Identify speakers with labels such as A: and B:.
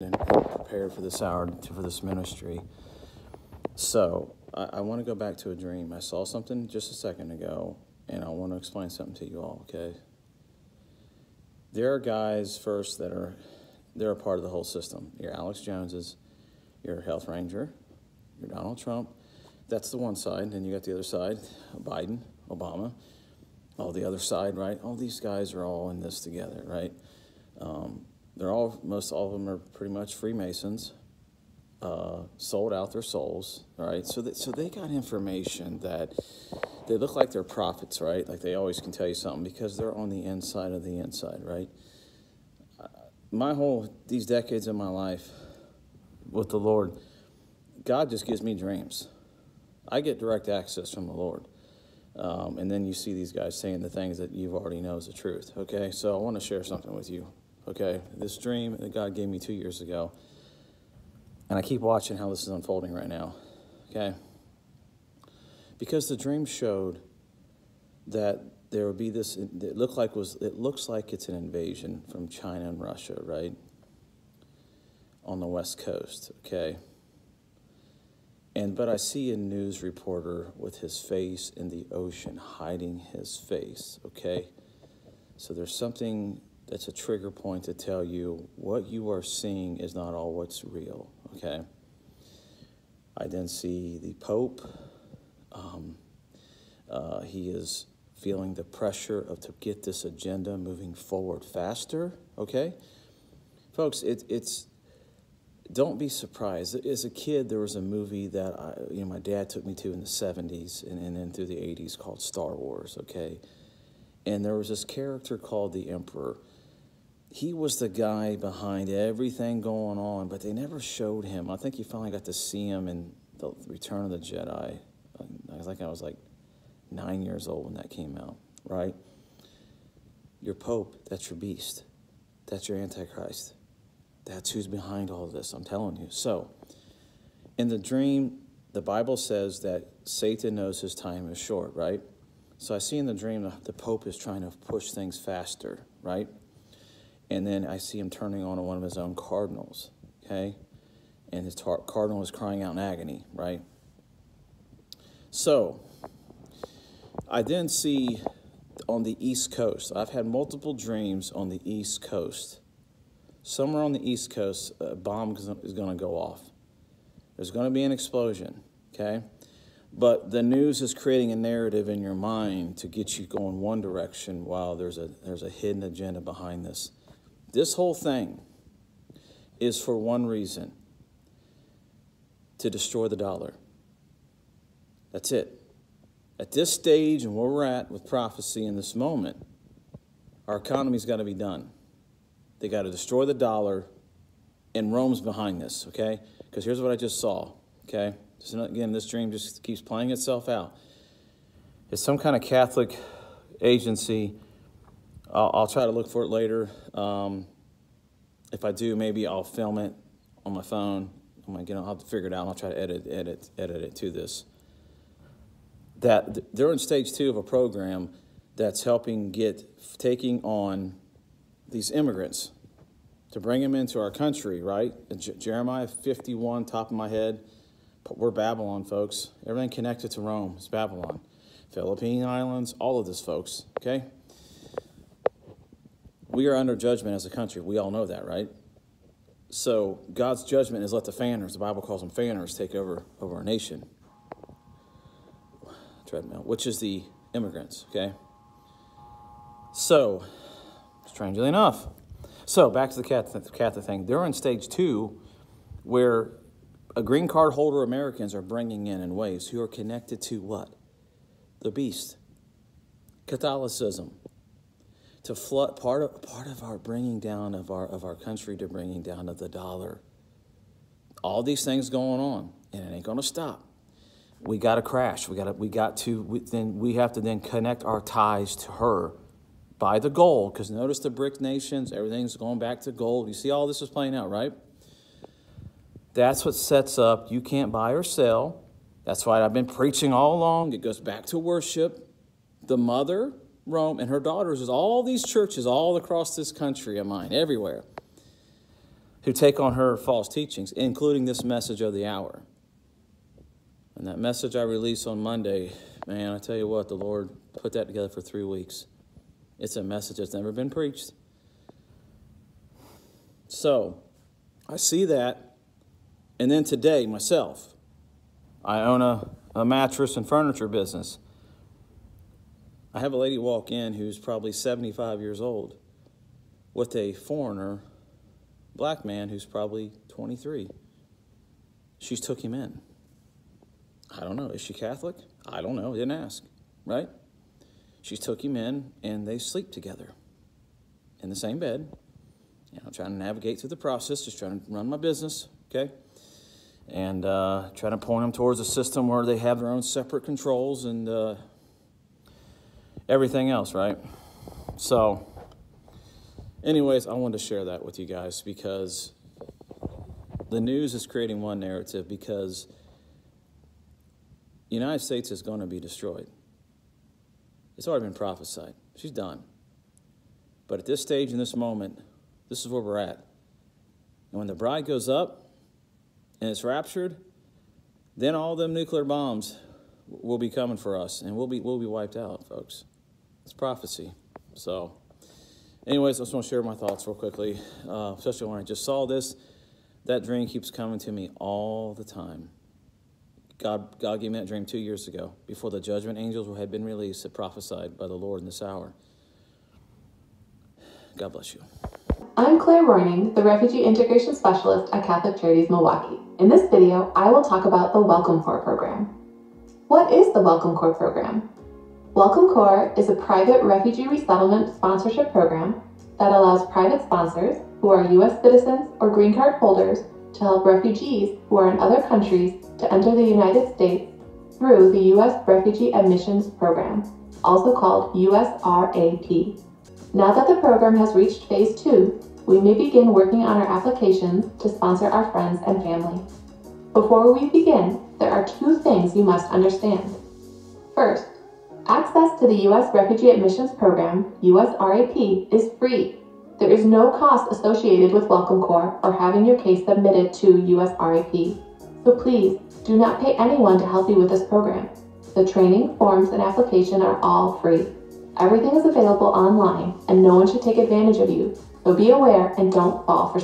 A: and prepared for this hour for this ministry. So I, I want to go back to a dream. I saw something just a second ago, and I want to explain something to you all. Okay. There are guys first that are they're a part of the whole system. You're Alex Joneses, you're health ranger, you're Donald Trump. That's the one side. And Then you got the other side, Biden, Obama. All the other side, right? All these guys are all in this together, right? Um, they're all most all of them are pretty much Freemasons. Uh, sold out their souls, right? So that so they got information that they look like they're prophets, right? Like they always can tell you something because they're on the inside of the inside, right? My whole these decades of my life with the Lord, God just gives me dreams. I get direct access from the Lord. Um, and then you see these guys saying the things that you've already know is the truth. Okay, so I want to share something with you okay? This dream that God gave me two years ago. And I keep watching how this is unfolding right now, okay? Because the dream showed that there would be this it looked like was it looks like it's an invasion from China and Russia, right? On the west coast, okay? And but I see a news reporter with his face in the ocean hiding his face, okay? So there's something that's a trigger point to tell you what you are seeing is not all what's real, okay? I then see the Pope. Um, uh, he is feeling the pressure of to get this agenda moving forward faster, okay? Folks, it, it's, don't be surprised. As a kid, there was a movie that I, you know, my dad took me to in the 70s and, and then through the 80s called Star Wars, okay? And there was this character called the Emperor he was the guy behind everything going on, but they never showed him. I think you finally got to see him in the Return of the Jedi. I think I was like nine years old when that came out, right? Your Pope, that's your beast. That's your Antichrist. That's who's behind all this, I'm telling you. So, in the dream, the Bible says that Satan knows his time is short, right? So I see in the dream the Pope is trying to push things faster, right? And then I see him turning on one of his own cardinals, okay? And his cardinal is crying out in agony, right? So, I then see on the East Coast, I've had multiple dreams on the East Coast. Somewhere on the East Coast, a bomb is going to go off. There's going to be an explosion, okay? But the news is creating a narrative in your mind to get you going one direction while there's a, there's a hidden agenda behind this. This whole thing is for one reason to destroy the dollar. That's it. At this stage and where we're at with prophecy in this moment, our economy's got to be done. They got to destroy the dollar, and Rome's behind this, okay? Because here's what I just saw, okay? So again, this dream just keeps playing itself out. It's some kind of Catholic agency I'll, I'll try to look for it later. Um, if I do, maybe I'll film it on my phone. I'm gonna get. I'll have to figure it out. I'll try to edit, edit, edit it to this. That they're in stage two of a program that's helping get taking on these immigrants to bring them into our country. Right? Jeremiah 51, top of my head. We're Babylon, folks. Everything connected to Rome is Babylon. Philippine Islands, all of this, folks. Okay. We are under judgment as a country. We all know that, right? So God's judgment is let the fanners, the Bible calls them fanners, take over over our nation. Treadmill, which is the immigrants, okay? So, strangely enough, so back to the Catholic, thing. They're in stage two where a green card holder Americans are bringing in in ways who are connected to what? The beast. Catholicism, to flood part of part of our bringing down of our of our country to bringing down of the dollar. All these things going on, and it ain't going to stop. We got to crash. We got to we got to we, then we have to then connect our ties to her by the gold. Because notice the BRIC nations, everything's going back to gold. You see all this is playing out, right? That's what sets up. You can't buy or sell. That's why I've been preaching all along. It goes back to worship. The mother Rome, and her daughters is all these churches all across this country of mine, everywhere, who take on her false teachings, including this message of the hour. And that message I release on Monday, man, I tell you what, the Lord put that together for three weeks. It's a message that's never been preached. So, I see that. And then today, myself, I own a, a mattress and furniture business. I have a lady walk in who's probably 75 years old with a foreigner, black man who's probably 23. She's took him in. I don't know. Is she Catholic? I don't know. Didn't ask, right? She's took him in and they sleep together in the same bed. And I'm trying to navigate through the process, just trying to run my business, okay? And uh, trying to point them towards a system where they have their own separate controls and uh, everything else, right? So, anyways, I wanted to share that with you guys because the news is creating one narrative because the United States is going to be destroyed. It's already been prophesied. She's done. But at this stage, in this moment, this is where we're at. And when the bride goes up and it's raptured, then all them nuclear bombs will be coming for us and we'll be, we'll be wiped out, folks. It's prophecy. So, anyways, I just want to share my thoughts real quickly, uh, especially when I just saw this. That dream keeps coming to me all the time. God, God gave me that dream two years ago, before the judgment angels had been released that prophesied by the Lord in this hour. God bless you.
B: I'm Claire Roining, the Refugee Integration Specialist at Catholic Charities Milwaukee. In this video, I will talk about the Welcome Corps program. What is the Welcome Corps program? Welcome Corps is a private refugee resettlement sponsorship program that allows private sponsors who are U.S. citizens or green card holders to help refugees who are in other countries to enter the United States through the U.S. Refugee Admissions Program, also called USRAP. Now that the program has reached phase two, we may begin working on our applications to sponsor our friends and family. Before we begin, there are two things you must understand. First, access to the U.S. Refugee Admissions Program, USRAP, is free. There is no cost associated with Welcome Corps or having your case submitted to USRAP. So please, do not pay anyone to help you with this program. The training, forms, and application are all free. Everything is available online, and no one should take advantage of you, so be aware and don't fall for